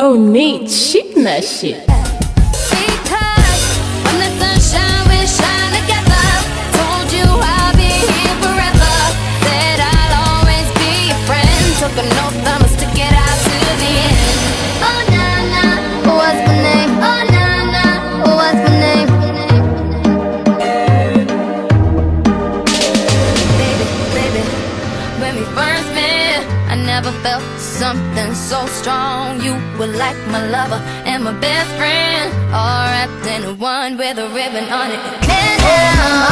Oh, neat. Shit that shit. First I never felt something so strong. You were like my lover and my best friend, all wrapped in one with a ribbon on it. Man down,